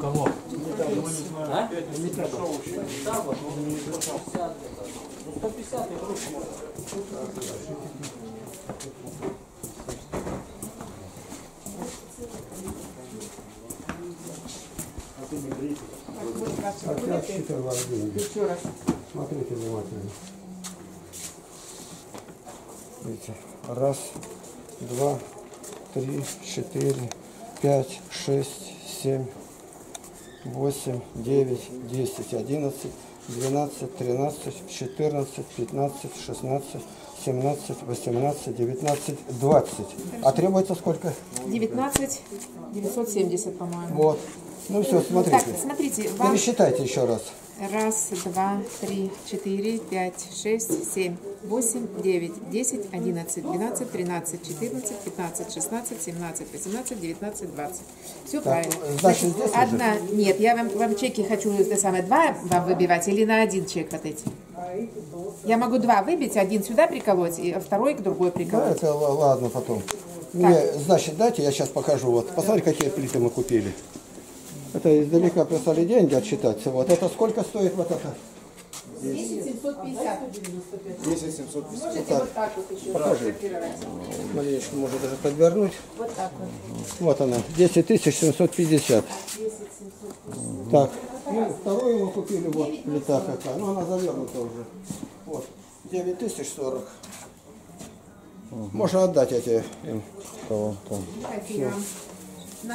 Кого? А? Да, вот, ну, 150. Ну, 150 и груша. Опять ваши деньги. Смотрите внимательно. Видите, раз, два, три, четыре, пять, шесть, семь, восемь, девять, десять, одиннадцать, двенадцать, тринадцать, четырнадцать, пятнадцать, шестнадцать, семнадцать, восемнадцать, девятнадцать, двадцать. А требуется сколько? 19 970, по-моему. Вот. Ну все, смотрите. Так, смотрите, вам Пересчитайте еще раз. Раз, два, три, четыре, пять, шесть, семь, восемь, девять, десять, одиннадцать, двенадцать, тринадцать, четырнадцать, пятнадцать, шестнадцать, семнадцать, восемнадцать, девятнадцать, двадцать. Все правильно. значит, здесь уже? одна. Нет, я вам, вам чеки хочу это самое два вам выбивать или на один чек вот эти. Я могу два выбить, один сюда приколоть, и второй к другой Да, приколоть. это л- ладно потом. Мне, значит, дайте, я сейчас покажу. Вот, посмотри, какие плиты мы купили. Это издалека прислали деньги отсчитаться. Вот это сколько стоит вот это? 10 750. 10 750. Можете вот так вот еще Покажи. Маленечко можно даже подвернуть. Вот так вот. Вот она, 10 750. Так, ну, вторую мы купили, вот плита какая. Ну, она завернута уже. Вот, 9040. Можно отдать эти им. Я вам на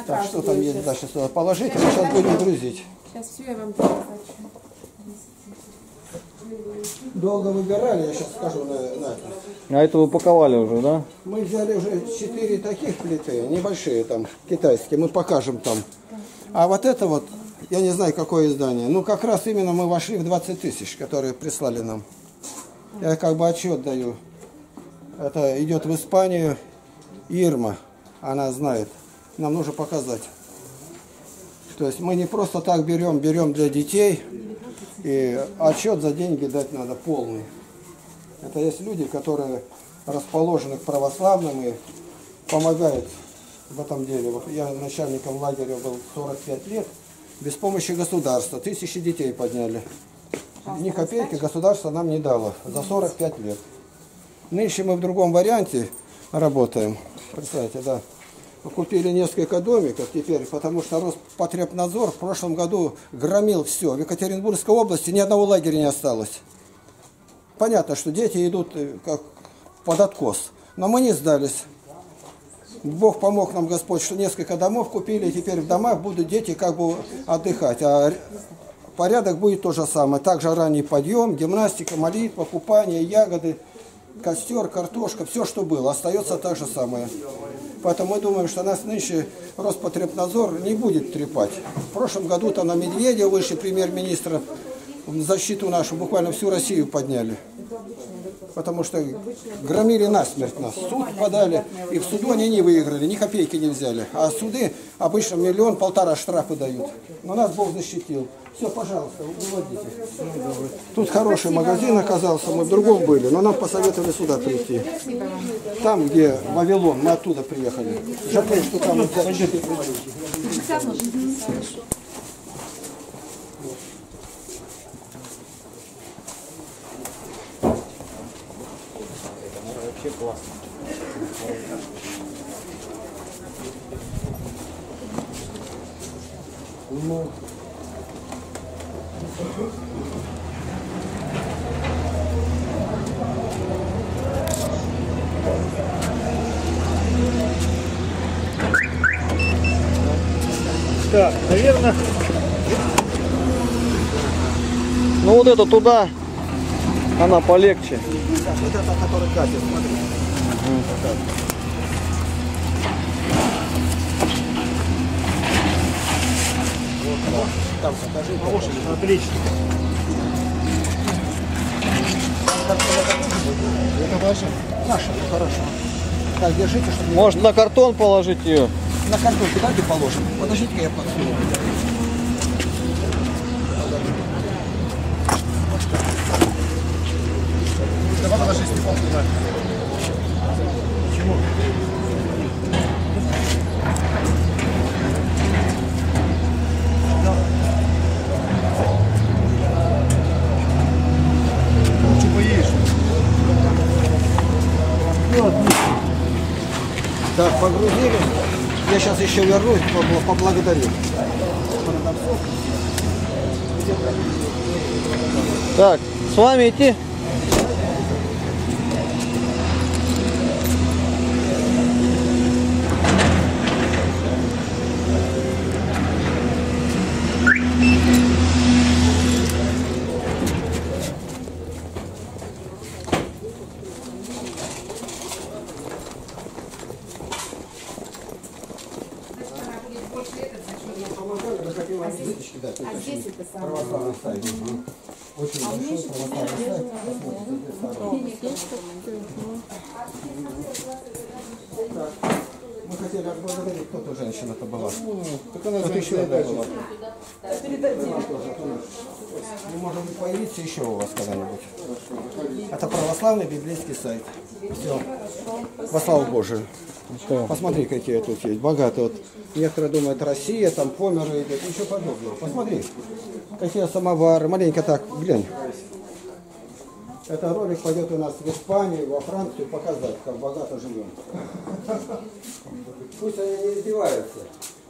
Так, что там есть сейчас. дальше сюда положить, а мы сейчас будем грузить. Сейчас все я вам захвачу. Долго выбирали, я сейчас скажу на, на это. А это вы упаковали уже, да? Мы взяли уже четыре таких плиты, небольшие там, китайские, мы покажем там. А вот это вот, я не знаю, какое издание, ну как раз именно мы вошли в 20 тысяч, которые прислали нам. Я как бы отчет даю. Это идет в Испанию Ирма, она знает. Нам нужно показать. То есть мы не просто так берем, берем для детей, и отчет за деньги дать надо полный. Это есть люди, которые расположены к православным и помогают в этом деле. Вот я начальником лагеря был 45 лет, без помощи государства. Тысячи детей подняли. Ни копейки государство нам не дало за 45 лет. Нынче мы в другом варианте работаем. Представьте, да. Купили несколько домиков теперь, потому что Роспотребнадзор в прошлом году громил все. В Екатеринбургской области ни одного лагеря не осталось. Понятно, что дети идут э, как под откос. Но мы не сдались. Бог помог нам, Господь, что несколько домов купили, и теперь в домах будут дети как бы отдыхать. А порядок будет то же самое. Также ранний подъем, гимнастика, молитва, купание, ягоды, костер, картошка, все, что было, остается так же самое. Поэтому мы думаем, что нас нынче Роспотребнадзор не будет трепать. В прошлом году там на Медведя вышли премьер-министра защиту нашу, буквально всю Россию подняли. Потому что громили насмерть нас. Суд подали, и в суду они не выиграли, ни копейки не взяли. А суды обычно миллион-полтора штрафы дают. Но нас Бог защитил. Все, пожалуйста, выводите. Тут хороший магазин оказался, мы в другом были, но нам посоветовали сюда прийти. Там, где Вавилон, мы оттуда приехали. Жалко, что там вот взять четыре люди. Вообще классно. Ну, Так, наверное. Ну вот это туда, она полегче. вот это, который катит, смотри. Вот. Там покажи. Отлично. Это ваша? Наша, хорошо. Так, держите, чтобы... Может на картон положить ее? На картонку дайте положим. Подождите, я подсуну. Так, погрузили. Я сейчас еще вернусь, побл- поблагодарю. Так, с вами идти? Это самое. Православный сайт. Мгм. Очень большой православный сайт. Так, Мы хотели отблагодарить, кто-то женщина-то была. Так она Вот еще одна была. Мы можем появиться еще у вас когда-нибудь. Это православный библейский сайт. Все. Во славу Божию. Что? Посмотри, какие тут есть. Богатые. Вот. Некоторые думают, Россия, там померы идет, ничего подобного. Посмотри, какие самовары. Маленько так, глянь. Это ролик пойдет у нас в Испанию, во Францию показать, как богато живем. Пусть они не издеваются.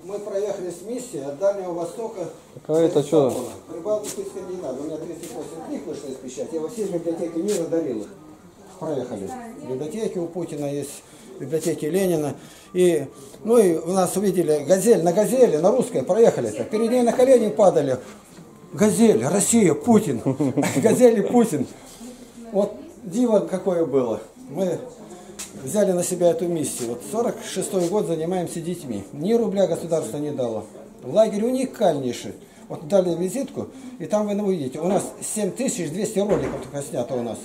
Мы проехали с миссией от Дальнего Востока Так, а это что? Прибалтику и Скандинавию. У меня 38 книг вышло из печати. Я во все библиотеки мира дарил их. Проехали. Библиотеки у Путина есть, библиотеки Ленина. И, ну и у нас увидели газель, на газели, на русской проехали. -то. Перед ней на колени падали. Газель, Россия, Путин. Газель и Путин. Вот диво какое было. Мы взяли на себя эту миссию. Вот 46 год занимаемся детьми. Ни рубля государство не дало. Лагерь уникальнейший. Вот дали визитку, и там вы увидите, у нас 7200 роликов только снято у нас.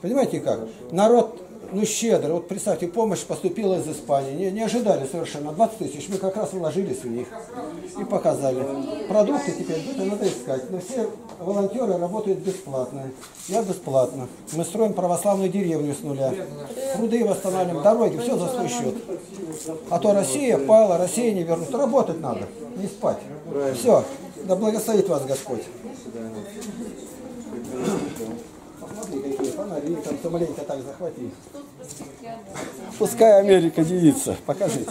Понимаете как? Народ, ну щедрый. Вот представьте, помощь поступила из Испании. Не, не ожидали совершенно. 20 тысяч. Мы как раз вложились в них и показали. Продукты теперь где-то надо искать. Но все волонтеры работают бесплатно. Я бесплатно. Мы строим православную деревню с нуля. Пруды восстанавливаем, дороги, все за свой счет. А то Россия пала, Россия не вернут. Работать надо, не спать. Все. Да благословит вас Господь. Посмотри, какие фонари, там все маленько так захвати. Пускай Америка делится. Покажите.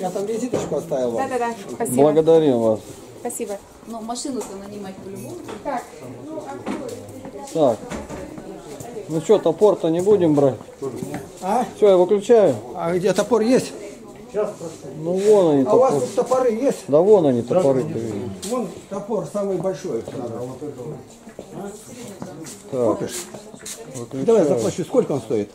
Я там визиточку оставил вам. Да-да-да, спасибо. Благодарим вас. Спасибо. Но машину-то нанимать по-любому. Так, Так. Ну что, топор-то не будем брать? А? Все, я выключаю. А где топор есть? Ну вон они А у вас топор. тут топоры есть? Да вон они топоры. Вон топор самый большой. Надо. Так, Купишь? Давай заплачу. Сколько он стоит?